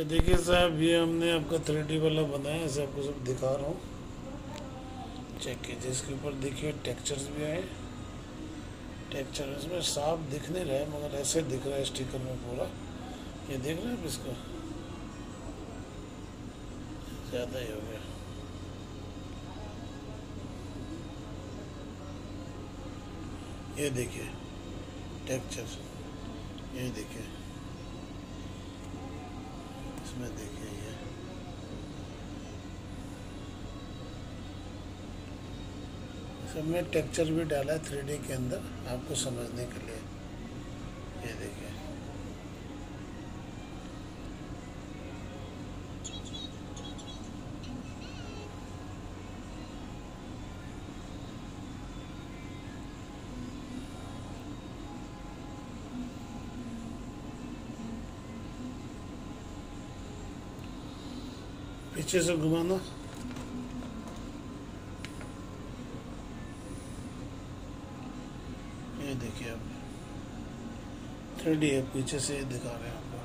ये देखिए साहब, ये हमने आपका थ्री डी वाला बनाया, ऐसे आपको सब दिखा रहा हूँ। चेक कीजिए इसके ऊपर, देखिए टेक्चर्स भी आए। टेक्चर इसमें साफ़ दिख नहीं रहा मगर ऐसे दिख रहा है स्टिकर में पूरा। ये देख रहे हैं आप इसको? ज़्यादा ही हो गया। ये देखिए टेक्चर ये देखिए। इसमें देखिए ये। सब में टेक्चर भी डाला है थ्री के अंदर, आपको समझने के लिए। ये देखिए। पीछे से घुमाना ये देखिए आप थ्री डी है पीछे से दिखा रहे हैं